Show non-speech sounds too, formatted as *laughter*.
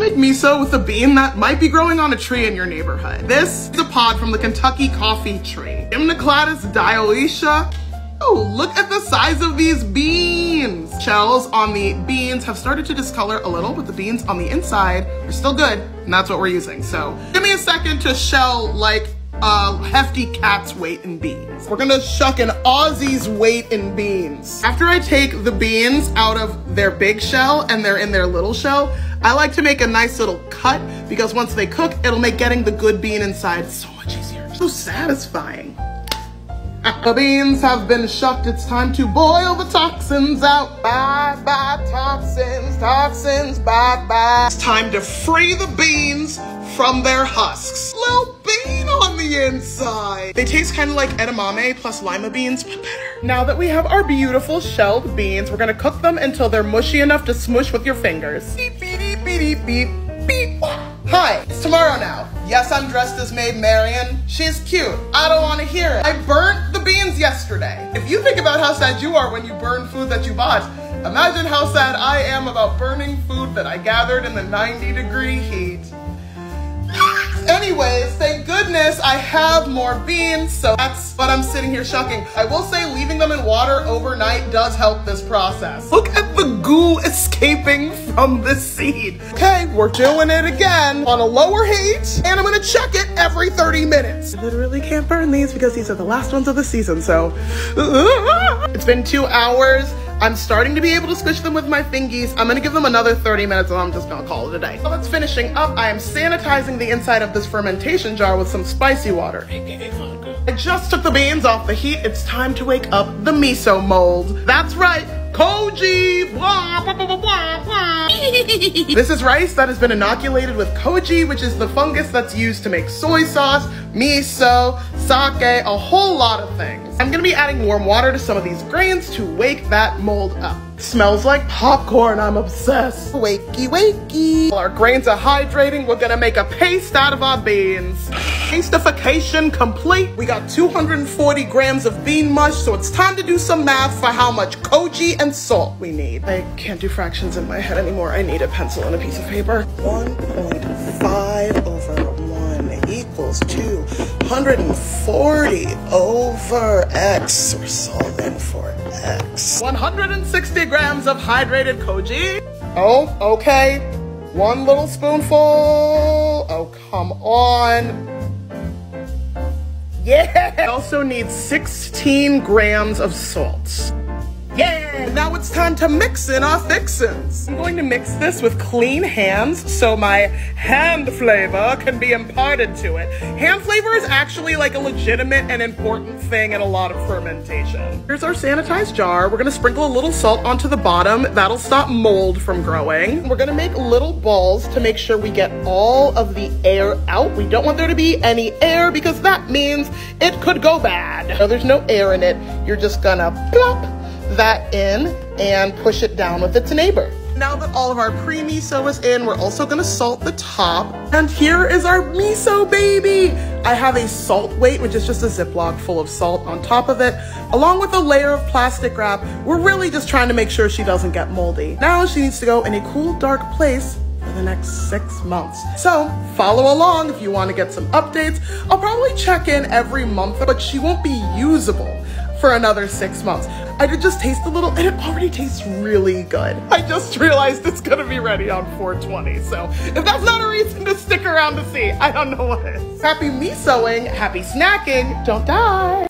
Make miso with a bean that might be growing on a tree in your neighborhood. This is a pod from the Kentucky coffee tree. Gymnocladus dioecia. Oh, look at the size of these beans. Shells on the beans have started to discolor a little, but the beans on the inside are still good, and that's what we're using. So give me a second to shell like a hefty cat's weight in beans. We're gonna shuck an Aussie's weight in beans. After I take the beans out of their big shell and they're in their little shell, I like to make a nice little cut because once they cook, it'll make getting the good bean inside so much easier. So satisfying. The beans have been shucked. It's time to boil the toxins out. Bye bye toxins, toxins, bye bye. It's time to free the beans from their husks. Little bean on the inside. They taste kind of like edamame plus lima beans, but better. Now that we have our beautiful shelled beans, we're gonna cook them until they're mushy enough to smush with your fingers. Beep, beep, beep. Hi, it's tomorrow now. Yes, I'm dressed as Maid Marian. She's cute. I don't want to hear it. I burnt the beans yesterday. If you think about how sad you are when you burn food that you bought, imagine how sad I am about burning food that I gathered in the 90 degree heat. *sighs* Anyways, goodness I have more beans, so that's what I'm sitting here shucking. I will say leaving them in water overnight does help this process. Look at the goo escaping from the seed. Okay, we're doing it again on a lower heat, and I'm gonna check it every 30 minutes. I literally can't burn these because these are the last ones of the season, so. *laughs* It's been two hours. I'm starting to be able to squish them with my fingies. I'm gonna give them another 30 minutes and I'm just gonna call it a day. So that's finishing up. I am sanitizing the inside of this fermentation jar with some spicy water, I just took the beans off the heat. It's time to wake up the miso mold. That's right, koji! Blah, blah, blah, blah, blah. this is rice that has been inoculated with koji, which is the fungus that's used to make soy sauce, miso, sake, a whole lot of things. I'm gonna be adding warm water to some of these grains to wake that mold up. Smells like popcorn, I'm obsessed. Wakey, wakey. While our grains are hydrating, we're gonna make a paste out of our beans. Pastification complete. We got 240 grams of bean mush, so it's time to do some math for how much koji and salt we need. I can't do fractions in my head anymore. I need a pencil and a piece of paper. 1.5 over 1 equals 240 over x. We're solving for x. 160 grams of hydrated koji. Oh, okay. One little spoonful. Oh, come on. Yeah! I also need 16 grams of salt. Yeah! Now it's time to mix in our fixins. I'm going to mix this with clean hands so my hand flavor can be imparted to it. Hand flavor is actually like a legitimate and important thing in a lot of fermentation. Here's our sanitized jar. We're gonna sprinkle a little salt onto the bottom. That'll stop mold from growing. We're gonna make little balls to make sure we get all of the air out. We don't want there to be any air because that means it could go bad. So there's no air in it. You're just gonna plop that in and push it down with its neighbor. Now that all of our pre-miso is in, we're also gonna salt the top. And here is our miso baby. I have a salt weight, which is just a Ziploc full of salt on top of it, along with a layer of plastic wrap. We're really just trying to make sure she doesn't get moldy. Now she needs to go in a cool, dark place for the next six months. So follow along if you want to get some updates. I'll probably check in every month, but she won't be usable for another six months. I did just taste a little, and it already tastes really good. I just realized it's gonna be ready on 420, so if that's not a reason to stick around to see, I don't know what is. Happy misoing, happy snacking, don't die.